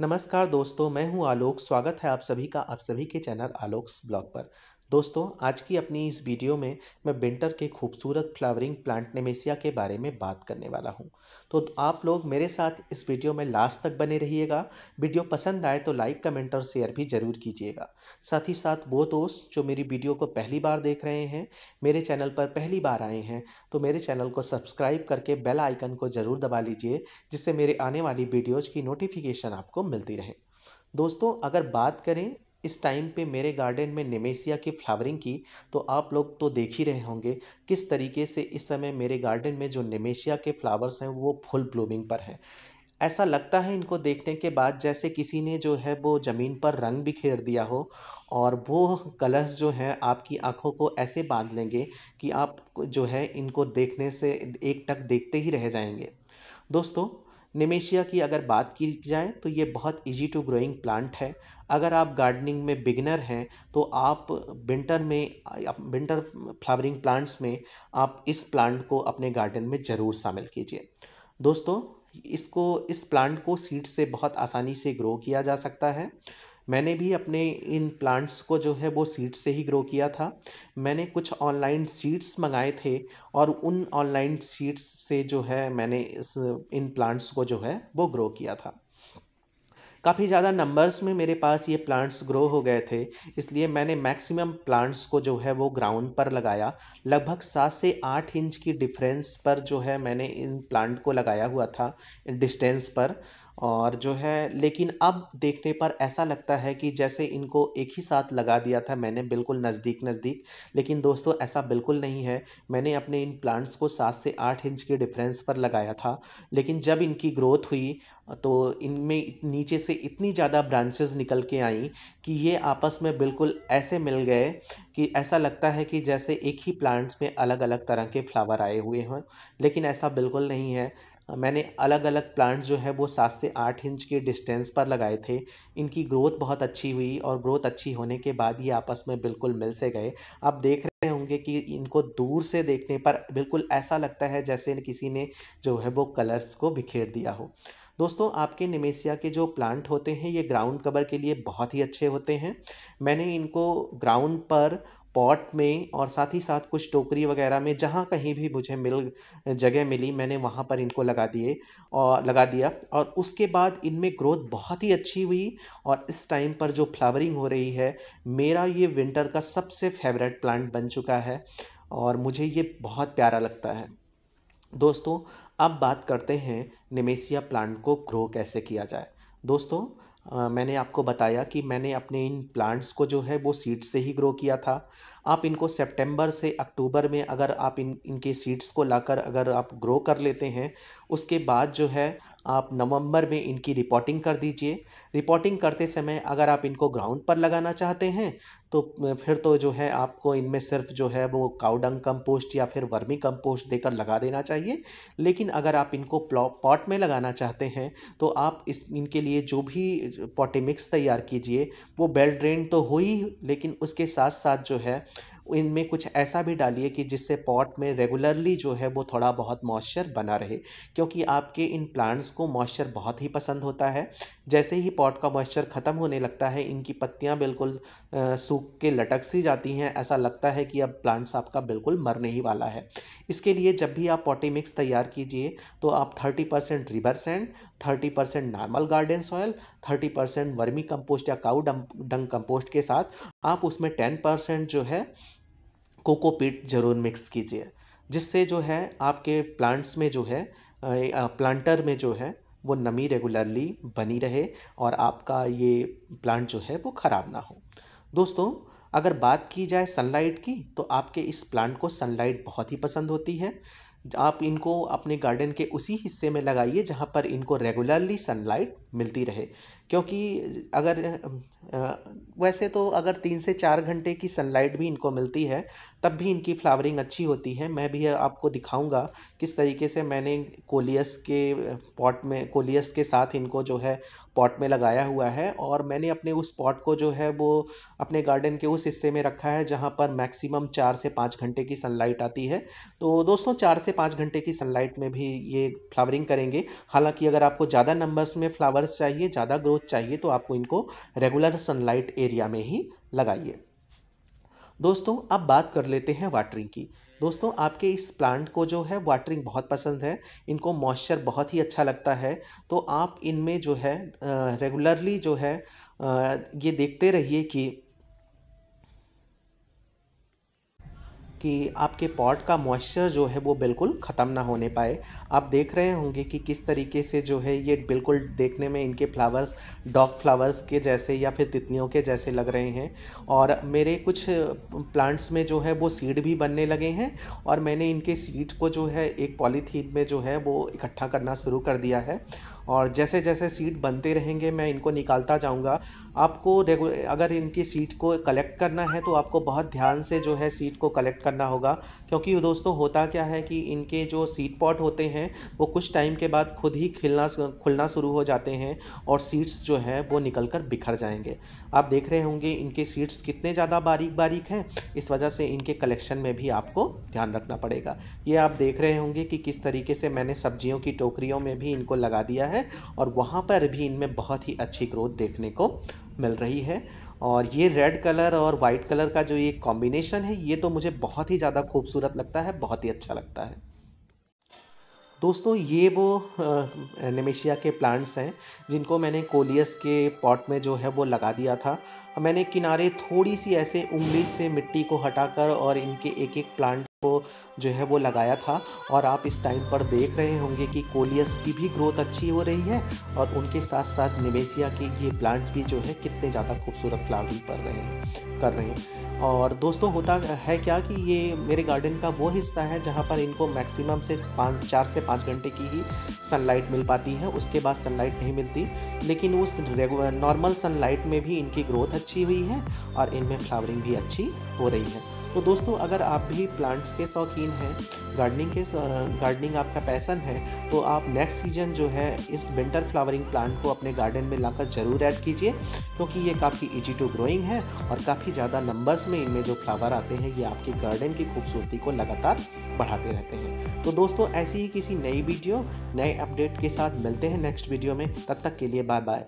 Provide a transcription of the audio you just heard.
नमस्कार दोस्तों, मैं हूँ आलोक। स्वागत है आप सभी का, आप सभी के चैनल आलोक्स ब्लॉग पर। दोस्तों, आज की अपनी इस वीडियो में मैं विंटर के खूबसूरत फ्लावरिंग प्लांट नेमेसिया के बारे में बात करने वाला हूँ। तो आप लोग मेरे साथ इस वीडियो में लास्ट तक बने रहिएगा। वीडियो पसंद आए तो लाइक, कमेंट और शेयर भी ज़रूर कीजिएगा। साथ ही साथ वो दोस्त जो मेरी वीडियो को पहली बार देख रहे हैं, मेरे चैनल पर पहली बार आए हैं तो मेरे चैनल को सब्सक्राइब करके बेल आइकन को ज़रूर दबा लीजिए, जिससे मेरे आने वाली वीडियोज़ की नोटिफिकेशन आपको मिलती रहे। दोस्तों, अगर बात करें इस टाइम पे मेरे गार्डन में निमेसिया की फ्लावरिंग की तो आप लोग तो देख ही रहे होंगे किस तरीके से इस समय मेरे गार्डन में जो निमेसिया के फ्लावर्स हैं, वो फुल ब्लूमिंग पर हैं। ऐसा लगता है इनको देखने के बाद जैसे किसी ने जो है वो ज़मीन पर रंग बिखेर दिया हो और वो कलर्स जो हैं आपकी आँखों को ऐसे बाँध लेंगे कि आप जो है इनको देखने से एक टक देखते ही रह जाएँगे। दोस्तों निमेशिया की अगर बात की जाए तो ये बहुत इजी टू ग्रोइंग प्लांट है। अगर आप गार्डनिंग में बिगनर हैं तो आप विंटर में विंटर फ्लावरिंग प्लांट्स में आप इस प्लांट को अपने गार्डन में ज़रूर शामिल कीजिए। दोस्तों, इसको, इस प्लांट को सीड से बहुत आसानी से ग्रो किया जा सकता है। मैंने भी अपने इन प्लांट्स को जो है वो सीड्स से ही ग्रो किया था। मैंने कुछ ऑनलाइन सीड्स मंगाए थे और उन ऑनलाइन सीड्स से जो है मैंने इस इन प्लांट्स को जो है वो ग्रो किया था। काफ़ी ज़्यादा नंबर्स में मेरे पास ये प्लांट्स ग्रो हो गए थे, इसलिए मैंने मैक्सिमम प्लांट्स को जो है वो ग्राउंड पर लगाया। लगभग सात से आठ इंच की डिफरेंस पर जो है मैंने इन प्लांट को लगाया हुआ था डिस्टेंस पर। और जो है, लेकिन अब देखने पर ऐसा लगता है कि जैसे इनको एक ही साथ लगा दिया था मैंने बिल्कुल नज़दीक नज़दीक, लेकिन दोस्तों ऐसा बिल्कुल नहीं है। मैंने अपने इन प्लांट्स को सात से आठ इंच के डिफरेंस पर लगाया था, लेकिन जब इनकी ग्रोथ हुई तो इनमें नीचे से इतनी ज़्यादा ब्रांचेस निकल के आई कि ये आपस में बिल्कुल ऐसे मिल गए कि ऐसा लगता है कि जैसे एक ही प्लांट्स में अलग अलग तरह के फ्लावर आए हुए हों। लेकिन ऐसा बिल्कुल नहीं है। मैंने अलग अलग प्लांट्स जो है वो सात से आठ इंच के डिस्टेंस पर लगाए थे। इनकी ग्रोथ बहुत अच्छी हुई और ग्रोथ अच्छी होने के बाद ये आपस में बिल्कुल मिल से गए। आप देख रहे होंगे कि इनको दूर से देखने पर बिल्कुल ऐसा लगता है जैसे किसी ने जो है वो कलर्स को बिखेर दिया हो। दोस्तों, आपके निमेसिया के जो प्लांट होते हैं, ये ग्राउंड कवर के लिए बहुत ही अच्छे होते हैं। मैंने इनको ग्राउंड पर, पॉट में और साथ ही साथ कुछ टोकरी वगैरह में, जहाँ कहीं भी मुझे मिल, जगह मिली, मैंने वहाँ पर इनको लगा दिए और लगा दिया और उसके बाद इनमें ग्रोथ बहुत ही अच्छी हुई और इस टाइम पर जो फ्लावरिंग हो रही है, मेरा ये विंटर का सबसे फेवरेट प्लांट बन चुका है और मुझे ये बहुत प्यारा लगता है। दोस्तों अब बात करते हैं निमेसिया प्लांट को ग्रो कैसे किया जाए। दोस्तों आ, मैंने आपको बताया कि मैंने अपने इन प्लांट्स को जो है वो सीड से ही ग्रो किया था। आप इनको सितंबर से अक्टूबर में अगर आप इन इनके सीड्स को लाकर अगर आप ग्रो कर लेते हैं उसके बाद जो है आप नवंबर में इनकी रिपोर्टिंग कर दीजिए। रिपोर्टिंग करते समय अगर आप इनको ग्राउंड पर लगाना चाहते हैं तो फिर तो जो है आपको इनमें सिर्फ़ जो है वो काउडंग कंपोस्ट या फिर वर्मी कंपोस्ट देकर लगा देना चाहिए। लेकिन अगर आप इनको पॉट में लगाना चाहते हैं तो आप इस, इनके लिए जो भी पॉटी मिक्स तैयार कीजिए, वो बेल ड्रेन तो हो ही, लेकिन उसके साथ साथ जो है इनमें कुछ ऐसा भी डालिए कि जिससे पॉट में रेगुलरली जो है वो थोड़ा बहुत मॉइस्चर बना रहे, क्योंकि आपके इन प्लांट्स को मॉइस्चर बहुत ही पसंद होता है। जैसे ही पॉट का मॉइस्चर ख़त्म होने लगता है, इनकी पत्तियाँ बिल्कुल सूख के लटक सी जाती हैं। ऐसा लगता है कि अब प्लांट्स आपका बिल्कुल मरने ही वाला है। इसके लिए जब भी आप पॉटी मिक्स तैयार कीजिए तो आप thirty percent river sand, thirty percent normal garden soil thirty percent vermi compost या काउ डंग कंपोस्ट के साथ। आप उसमें टेन परसेंट जो है कोकोपीट ज़रूर मिक्स कीजिए, जिससे जो है आपके प्लांट्स में जो है प्लांटर में जो है, वो नमी रेगुलरली बनी रहे और आपका ये प्लांट जो है वो ख़राब ना हो। दोस्तों, अगर बात की जाए सनलाइट की तो आपके इस प्लांट को सनलाइट बहुत ही पसंद होती है। आप इनको अपने गार्डन के उसी हिस्से में लगाइए जहाँ पर इनको रेगुलरली सनलाइट मिलती रहे। क्योंकि अगर वैसे तो अगर तीन से चार घंटे की सनलाइट भी इनको मिलती है, तब भी इनकी फ्लावरिंग अच्छी होती है। मैं भी आपको दिखाऊँगा किस तरीके से मैंने कोलियस के पॉट में कोलियस के साथ इनको जो है पॉट में लगाया हुआ है। और मैंने अपने उस पॉट को जो है वो अपने गार्डन के उस हिस्से में रखा है जहाँ पर मैक्सिमम चार से पाँच घंटे की सनलाइट आती है। तो दोस्तों, चार से पाँच घंटे की सनलाइट में भी ये फ्लावरिंग करेंगे। हालाँकि अगर आपको ज़्यादा नंबर्स में फ्लावर्स चाहिए, ज़्यादा ग्रोथ चाहिए तो आपको इनको रेगुलर सनलाइट एरिया में ही लगाइए। दोस्तों, अब बात कर लेते हैं वाटरिंग की। दोस्तों, आपके इस प्लांट को जो है वाटरिंग बहुत पसंद है। इनको मॉइस्चर बहुत ही अच्छा लगता है। तो आप इनमें जो है रेगुलरली जो है ये देखते रहिए कि कि आपके पॉट का मॉइस्चर जो है वो बिल्कुल ख़त्म ना होने पाए। आप देख रहे होंगे कि किस तरीके से जो है ये बिल्कुल देखने में इनके फ्लावर्स डॉग फ्लावर्स के जैसे या फिर तितलियों के जैसे लग रहे हैं। और मेरे कुछ प्लांट्स में जो है वो सीड भी बनने लगे हैं और मैंने इनके सीड को जो है एक पॉलीथीन में जो है वो इकट्ठा करना शुरू कर दिया है। और जैसे जैसे सीट बनते रहेंगे, मैं इनको निकालता जाऊँगा। आपको अगर इनकी सीट को कलेक्ट करना है तो आपको बहुत ध्यान से जो है सीट को कलेक्ट करना होगा। क्योंकि दोस्तों, होता क्या है कि इनके जो सीट पॉट होते हैं, वो कुछ टाइम के बाद खुद ही खिलना खुलना शुरू हो जाते हैं और सीड्स जो हैं, वो निकल कर बिखर जाएँगे। आप देख रहे होंगे, इनके सीड्स कितने ज़्यादा बारीक बारीक हैं। इस वजह से इनके कलेक्शन में भी आपको ध्यान रखना पड़ेगा। ये आप देख रहे होंगे कि किस तरीके से मैंने सब्जियों की टोकरियों में भी इनको लगा दिया है। और वहाँ पर भी इनमें बहुत ही अच्छी ग्रोथ देखने को मिल रही है। और ये रेड कलर और वाइट कलर का जो ये कॉम्बिनेशन है, ये तो मुझे बहुत ही ज़्यादा खूबसूरत लगता है, बहुत ही अच्छा लगता है। दोस्तों, ये वो नेमेशिया के प्लांट्स हैं, जिनको मैंने कोलियस के पॉट में जो है वो लगा दिया था। मैंने किनारे थोड़ी सी ऐसे उंगली से मिट्टी को हटाकर और इनके एक एक प्लांट को जो है वो लगाया था और आप इस टाइम पर देख रहे होंगे कि कोलियस की भी ग्रोथ अच्छी हो रही है और उनके साथ साथ निवेशिया के ये प्लांट्स भी जो है कितने ज़्यादा खूबसूरत फ्लावरिंग कर रहे हैं, कर रहे हैं। और दोस्तों, होता है क्या कि ये मेरे गार्डन का वो हिस्सा है जहाँ पर इनको मैक्सिमम से पाँच, चार से पाँच घंटे की ही सनलाइट मिल पाती है, उसके बाद सनलाइट नहीं मिलती। लेकिन उस नॉर्मल सनलाइट में भी इनकी ग्रोथ अच्छी हुई है और इनमें फ्लावरिंग भी अच्छी हो रही है। तो दोस्तों, अगर आप भी प्लांट्स के शौकीन हैं। गार्डनिंग के गार्डनिंग आपका पैसन है तो आप नेक्स्ट सीज़न जो है, इस विंटर फ्लावरिंग प्लांट को अपने गार्डन में लाकर ज़रूर ऐड कीजिए, क्योंकि ये काफ़ी ईजी टू ग्रोइंग है और काफ़ी ज़्यादा नंबर्स में इनमें जो फ्लावर आते हैं, ये आपके गार्डन की खूबसूरती को लगातार बढ़ाते रहते हैं। तो दोस्तों, ऐसी ही किसी नई वीडियो नए अपडेट के साथ मिलते हैं नेक्स्ट वीडियो में। तब तक के लिए बाय बाय